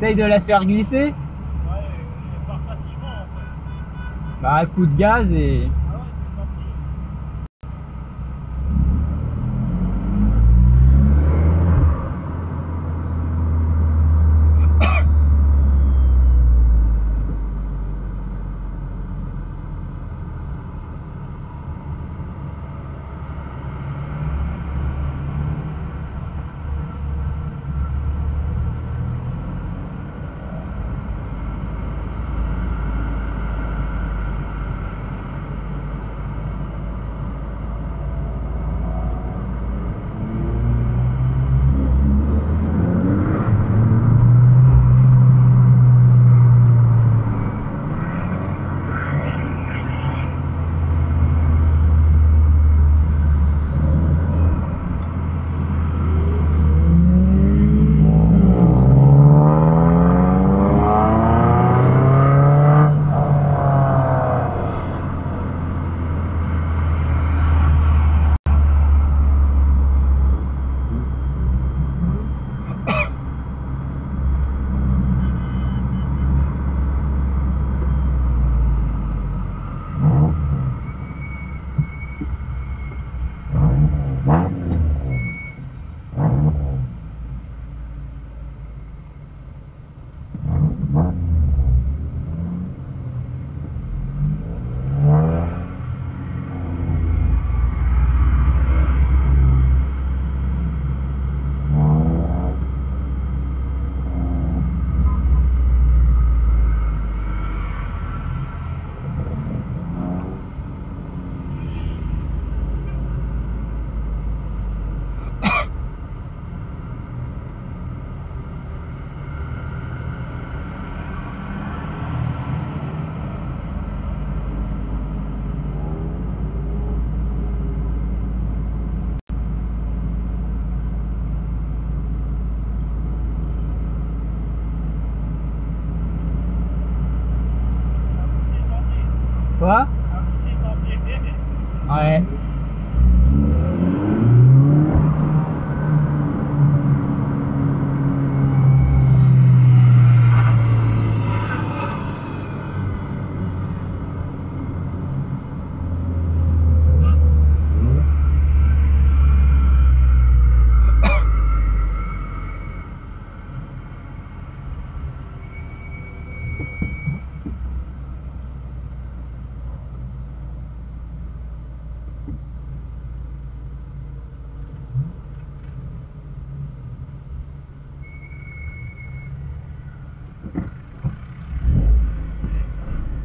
Essaye de la faire glisser. Ouais, elle part facilement en fait. Bah, coup de gaz et. Ouais.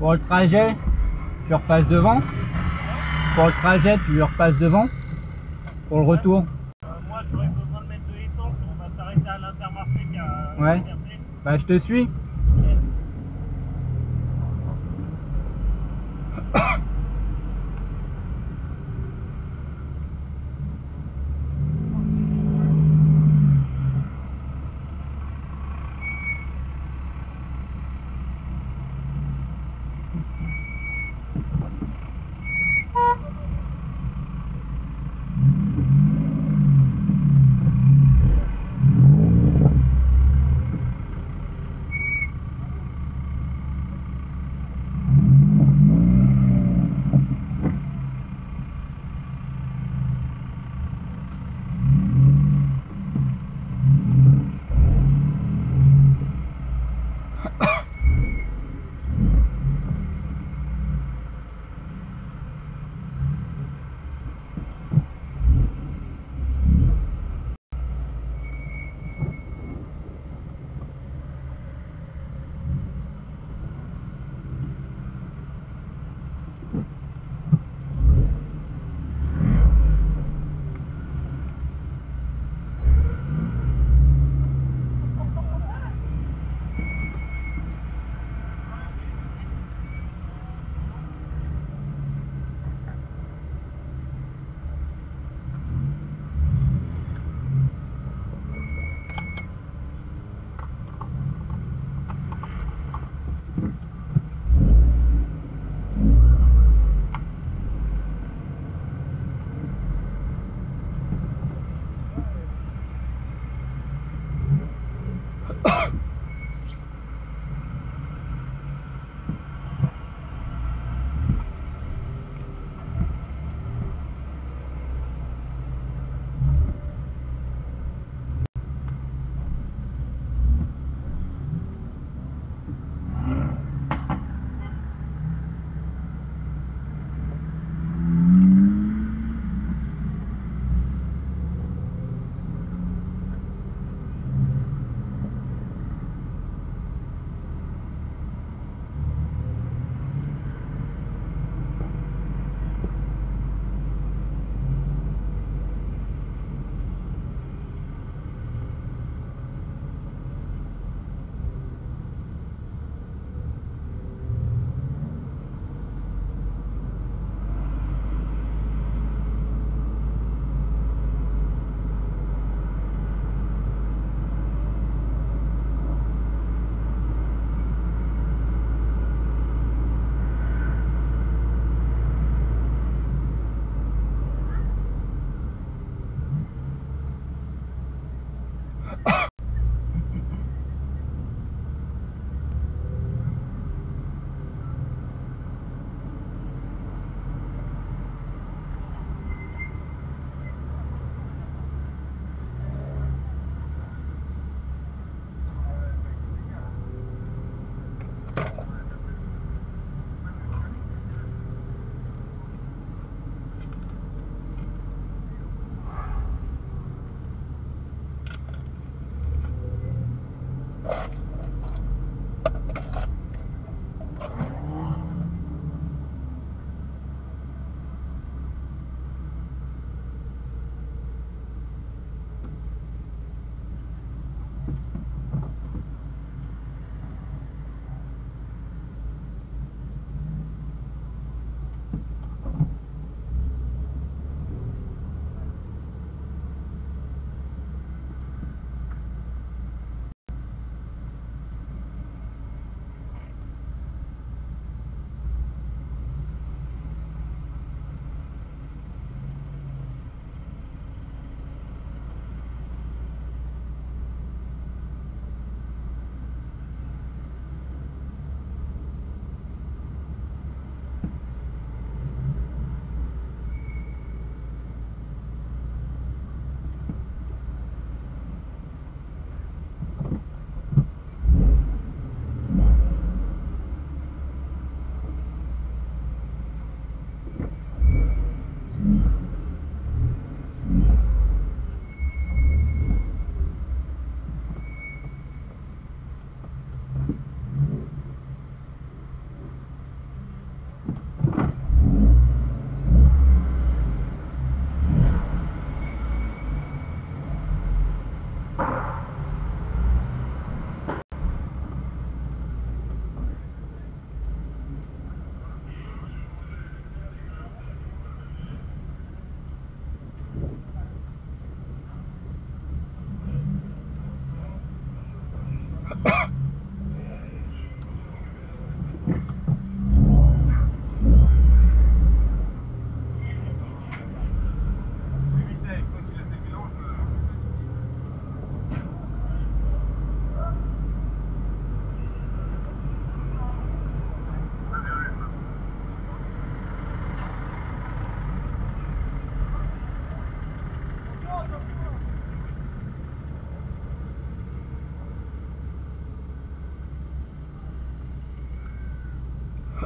Pour le trajet, tu repasses devant. Pour le trajet, tu repasses devant. Pour le retour. Euh, moi, j'aurais besoin de mettre de l'essence. On va s'arrêter à l'intermarché qui a Ouais. Bah, je te suis. Mm-hmm.